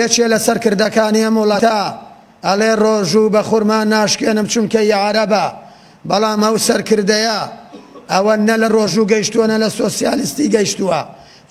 یەکێ لە سەرکردەکانی ئەم وڵاتە ئەڵێ ڕۆژوو بە خورما ناشکێنم چونکە ی عەرەبە، بەڵام ئەو سەرکردەیە ئەوە نە لە ڕۆژوو گەیشتووە نە لە سۆسیالیستی گەیشتووە،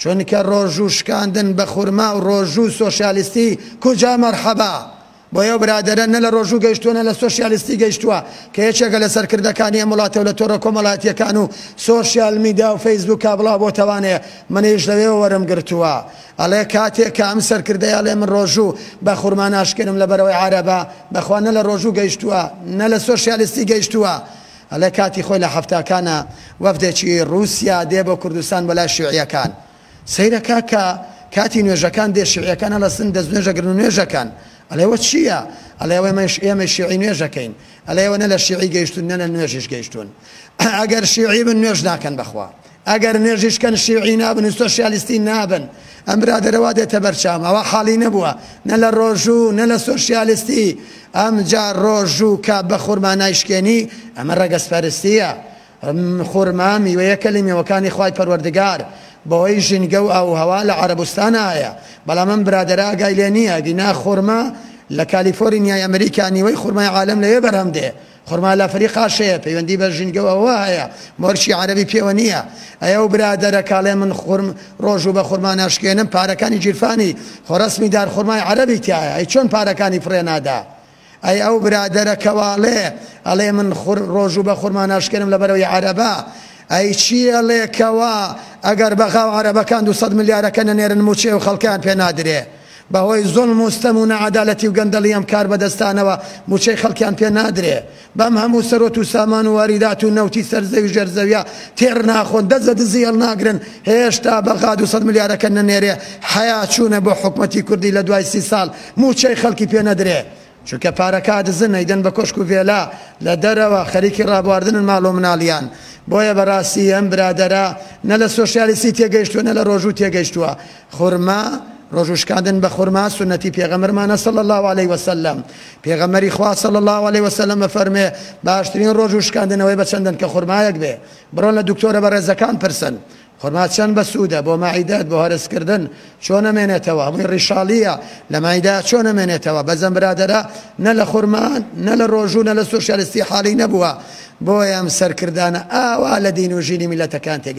چونکە ڕۆژوو شکاندن بە خورما و ڕۆژوو سۆشیالیستی کوجا مەرحەبا، بۆیە ئەو برادەرە نە لە ڕۆژوو گەیشتووە نە لە سۆشیالیستی گەیشتووە کە یەکێکە لە سەرکردەکانی ئەم وڵاتەو لە تۆڕە کۆمەڵاتیەکان و سۆشیال میداو فەیسبوکا بڵاو بۆتەوانێ منیش لەوێوە وەرم گرتووە ئەڵێ کاتێ کە ئەم سەرکردەیە ئەڵێ من ڕۆژوو بە خورما ناشکێنم لە بەرەوەی عارەبا بەخوا نە لە ڕۆژوو گەیشتووە نە لە سۆشیالیستی گەیشتووە ئەڵێ کاتی خۆی لە حەفتاکانا وەفدێکی ڕووسیا دێ بۆ کوردستان بۆ لای شیوعیەکان سەیرە کاکە کاتی نوێژەکان دێ شیعیەکان هەلەستن دەستنوێژەگرن و نوێژەکەن ئەلێ وە چیە ئەلێ وە ئێمەش ئێمەی شیعی نوێژەکەین ئەلێ وە نە لە شیعی گەیشتون نە لە نوێژیش گەیشتون ئەگەر شیعی بن نوێژ ناکەن بەخوا ئەگەر نوێژیش کەن شیعی نابن و سۆشیالیستی نابن ئەم برادەرە وا دێتە بەرچام ئەوە حالی نەبووە نە لە ڕۆژوو نە لە سۆشیالیستی ئەمجا ڕۆژوو کە بە خورما نایشکێنی ئەمە ڕەگەزپەرستیە خورما میوەیەکە لە میوەکانی خوای پەروەردگار بەهۆی ژینگە و ئاووهەوا لە عەرەبستانا هەیە بەڵام ئەم برادەرە ئاگای لێ نیە ئەگینا خورما لە کالیفۆرینیای ئەمریکا نیوەی خورمای عالەم لەوێ بەرهەم دێ خورما لە ئەفەریقاش هەیە پەیوەندی بە ژینگە و ئەووە هەیە مۆرکی عەرەبی پێوە نیە ئەی ئەو برادەرە کاڵێ من خورم ڕۆژوو بە خورما ناشکێنم پارەکانی گیرفانی خۆ ڕەسمی دار خورمای عەرەبی تیایە ئەی چۆن پارەکانی فڕێ نادا ئەی ئەو برادەرە کەواڵێ ئەڵێ من خور ڕۆژو بە خورما ناشکێنم لە بەرەی عەرەبا ئەی چی ئەڵێ کەوا ئەگەر بەغاو عەرەبەکان دوو سەد ملیارەکە نەنێرن موچەی ئەو خەڵکەیان پێ نادرێ بەهۆی زوڵم و ستەم و نەعەدالەتی و گەندەڵی ئەم کاربەدەستانەوە موچەی خەڵکیان پێ نادرێ بەم هەموو سەروەت و سامان و واریدات و نەوتی سەر زەوی و ژێر زەویا تێر ناخۆن دەست لە دزی هەڵناگرن هێشتا بەغا دوو سەد ملیارەکە نەنێرێ حەیا چوونە بۆ حکومەتی کوردی لە دوای سی ساڵ مووچەی خەڵکی پێ نەدرێ چونکە پارەکە ئەدزن ئەیدەن بە کۆشک و ڤێلا لە دەرەوە خەریکی ڕابواردنن ماڵ و مناڵیان بۆیە بەڕاستی ئەم برادەرە نە لە سۆشیالیستی تێگەیشتووە نە لە ڕۆژوو تێگەیشتووە خورما، ڕۆژوو شکاندن بە خورما سوننەتی پێغەمبەرمانە صلی اللە علیە وسلم، پێغەمبەری خوا صلی اللە علیە وسلم ئەفەرموێ، باشترین ڕۆژوو شکاندن ئەوەیە بە چەند دەنکە خورمایەک بێ، بڕۆن لە دکتۆرە بەڕێزەکان پرسن خورما چەند بەسوودە بۆ مەعیدەت، بۆ هەرسکردن چۆن ئەمێنێتەوە، هەمووی ڕیشاڵییە لە مەعیدە چۆن ئەمێنێتەوە، بەزەم برادەرە نە لە خورما نە لە ڕۆژوو نە لە سۆشیالیستی حاڵی نەبووە، بۆیە ئەم سەرکردانە ئاوا لە دین و ژینی میللەتەکەیان تێگەیشتوون.